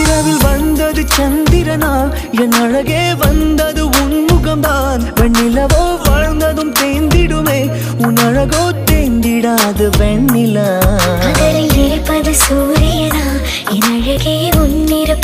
இரவில் வந்தது சந்திரனா என் அழகே வந்தது உன்முகம்தான் வெண்ணிலவோ வாழ்ந்ததும் தேந்திடுமே. உன் அழகோ தேந்திடாது வெண்ணிலா. இருப்பது சூரியனா? என் அழகே உன்னிரு